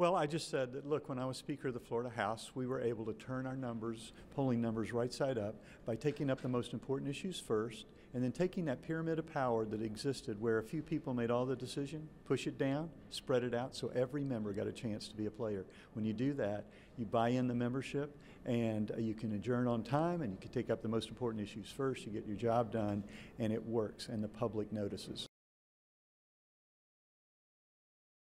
Well, I just said that, look, when I was Speaker of the Florida House, we were able to turn our numbers, polling numbers right side up by taking up the most important issues first and then taking that pyramid of power that existed where a few people made all the decision, push it down, spread it out so every member got a chance to be a player. When you do that, you buy in the membership and uh, you can adjourn on time and you can take up the most important issues first, you get your job done, and it works and the public notices.